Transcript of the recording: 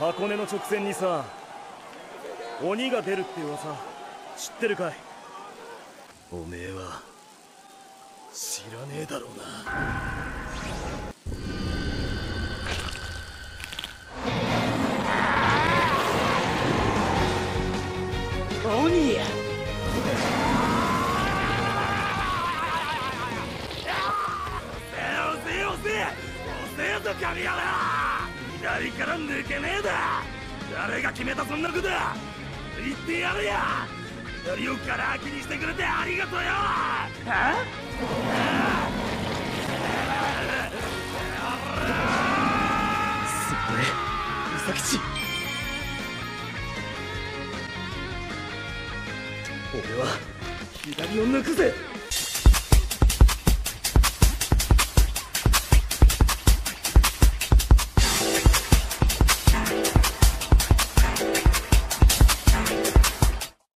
箱根の直線にさ鬼が出るって噂知ってるかい？おめえは知らねえだろうな。鬼や。押せ押せ押せよと神がな左から抜けねえだ。誰が決めたそんなこと。言ってやるや。一人をガラ空きにしてくれてありがとうよ。はすまねえ伊佐吉俺は左を抜くぜ。